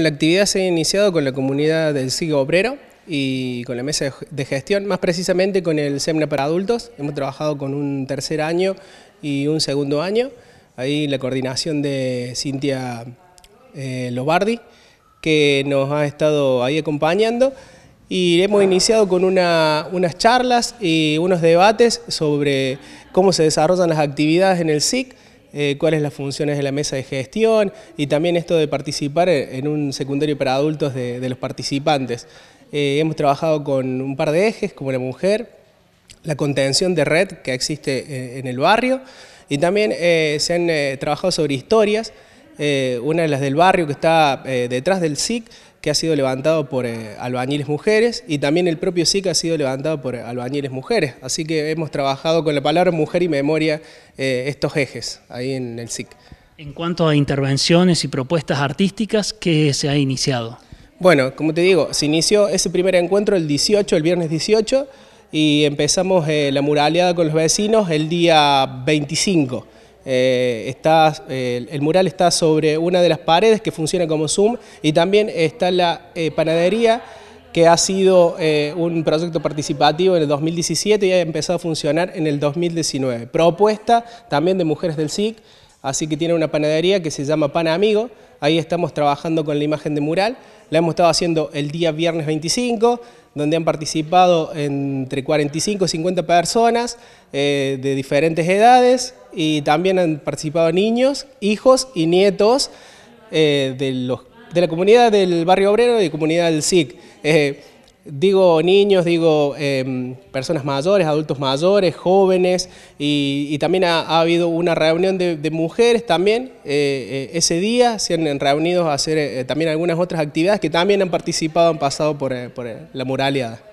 La actividad se ha iniciado con la comunidad del SIG Obrero y con la mesa de gestión, más precisamente con el SEMNA para adultos. Hemos trabajado con un tercer año y un segundo año. Ahí la coordinación de Cintia eh, Lobardi, que nos ha estado ahí acompañando. Y hemos iniciado con unas charlas y unos debates sobre cómo se desarrollan las actividades en el SIC, eh, cuáles las funciones de la mesa de gestión y también esto de participar en un secundario para adultos de, los participantes. Eh, hemos trabajado con un par de ejes, como la mujer, la contención de red que existe eh, en el barrio y también se han trabajado sobre historias, una de las del barrio que está detrás del SIC, que ha sido levantado por eh, albañiles mujeres y también el propio SIC ha sido levantado por albañiles mujeres. Así que hemos trabajado con la palabra mujer y memoria eh, estos ejes ahí en el SIC. En cuanto a intervenciones y propuestas artísticas, ¿qué se ha iniciado? Bueno, como te digo, se inició ese primer encuentro el 18, el viernes 18, y empezamos eh, la muraleada con los vecinos el día 25. Eh, está, eh, el mural está sobre una de las paredes que funciona como Zoom y también está la eh, panadería que ha sido un proyecto participativo en el 2017 y ha empezado a funcionar en el 2019. Propuesta también de mujeres del SIC, así que tiene una panadería que se llama Pan Amigo, ahí estamos trabajando con la imagen de mural, la hemos estado haciendo el día viernes 25, donde han participado entre 45 y 50 personas de diferentes edades, y también han participado niños, hijos y nietos eh, de, los, de la comunidad del barrio obrero y comunidad del SIC. Eh, digo niños, digo em, personas mayores, adultos mayores, jóvenes y, también ha, habido una reunión de, mujeres también eh, ese día, se han reunido a hacer también algunas otras actividades que también han participado, han pasado por, por la muraleada.